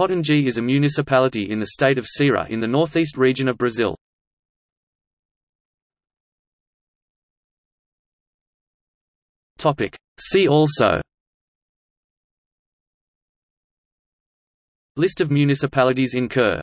Potengi is a municipality in the state of Ceará in the northeast region of Brazil. See also. List of municipalities in Kerr